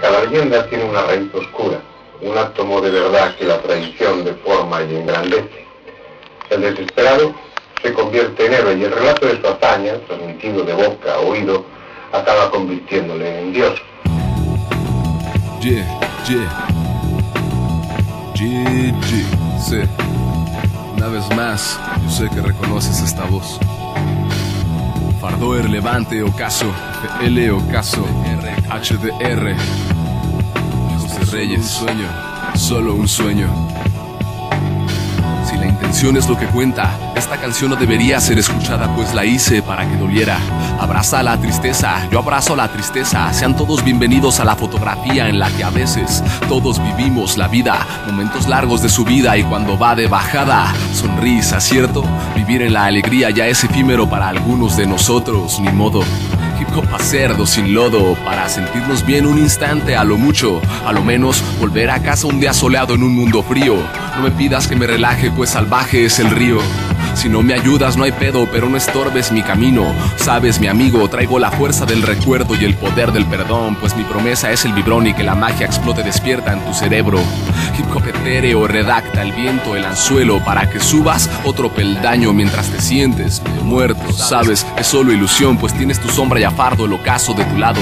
Cada leyenda tiene una raíz oscura, un átomo de verdad que la tradición deforma y engrandece. El desesperado se convierte en héroe y el relato de su hazaña, transmitido de boca a oído, acaba convirtiéndole en Dios. Yeah, yeah. Yeah. Sí. Una vez más, yo sé que reconoces esta voz. Fardoer, Levante, Ocaso, L, Ocaso, HDR. José Reyes, sueño, solo un sueño. Si la intención es lo que cuenta, esta canción no debería ser escuchada, pues la hice para que doliera. Abraza la tristeza, yo abrazo la tristeza. Sean todos bienvenidos a la fotografía en la que a veces todos vivimos la vida, momentos largos de su vida y cuando va de bajada, sonrisa, ¿cierto? Vivir en la alegría ya es efímero para algunos de nosotros, ni modo. Hip hop a cerdo sin lodo para sentirnos bien un instante a lo mucho, a lo menos volver a casa un día soleado en un mundo frío. No me pidas que me relaje, pues salvaje es el río. Si no me ayudas no hay pedo, pero no estorbes mi camino. Sabes, mi amigo, traigo la fuerza del recuerdo y el poder del perdón, pues mi promesa es el vibrón y que la magia explote despierta en tu cerebro. Hip hop redacta el viento, el anzuelo, para que subas otro peldaño mientras te sientes muerto. Sabes, es solo ilusión, pues tienes tu sombra y a fardo el ocaso de tu lado.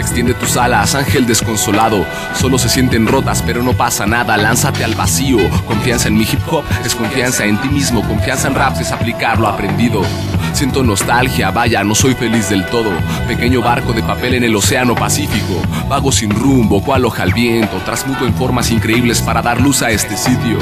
Extiende tus alas, ángel desconsolado. Solo se sienten rotas, pero no pasa nada. Lánzate al vacío. Confianza en mi hip hop es confianza en ti mismo. Confianza en raps es aplicar lo aprendido. Siento nostalgia, vaya, no soy feliz del todo. Pequeño barco de papel en el océano Pacífico. Vago sin rumbo, cual hoja al viento. Transmuto en formas increíbles para dar luz a este sitio.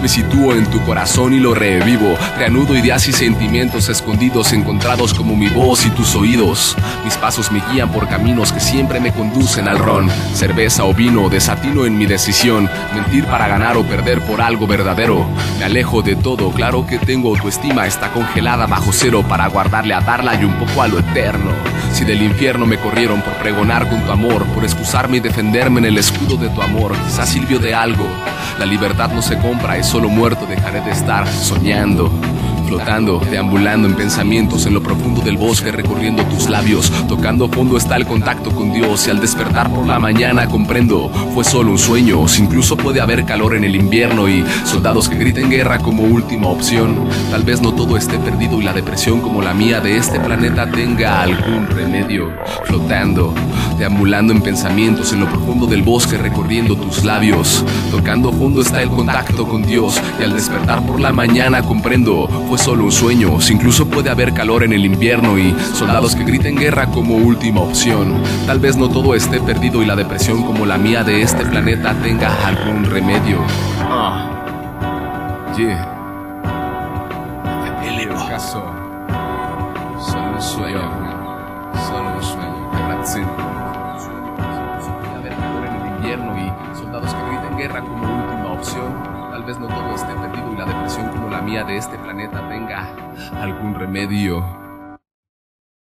Me sitúo en tu corazón y lo revivo. Reanudo ideas y sentimientos escondidos, encontrados como mi voz y tus oídos. Mis pasos me guían por caminos que siempre me conducen al ron. Cerveza o vino, desatino en mi decisión. Mentir para ganar o perder por algo verdadero. Me alejo de todo, claro que tengo autoestima, está congelada bajo cero para guardarle a darla y un poco a lo eterno. Si del infierno me corrieron por pregonar con tu amor, por excusarme y defenderme en el escudo de tu amor, quizás sirvió de algo. La libertad no se compra, es solo muerto dejaré de estar soñando flotando, deambulando en pensamientos en lo profundo del bosque, recorriendo tus labios. Tocando fondo está el contacto con Dios y al despertar por la mañana comprendo, fue solo un sueño. Incluso puede haber calor en el invierno y soldados que griten guerra como última opción. Tal vez no todo esté perdido y la depresión como la mía de este planeta tenga algún remedio. Flotando, deambulando en pensamientos en lo profundo del bosque, recorriendo tus labios. Tocando fondo está el contacto con Dios y al despertar por la mañana comprendo, fue solo un sueño, si incluso puede haber calor en el invierno y soldados que griten guerra como última opción. Tal vez no todo esté perdido y la depresión como la mía de este planeta tenga algún remedio. Ah. Yeah. El ocaso. Solo un sueño. Solo un sueño. Grazie. Puede haber calor en el invierno y soldados que griten guerra como última opción. Tal vez no todo esté perdido la depresión como la mía de este planeta tenga algún remedio.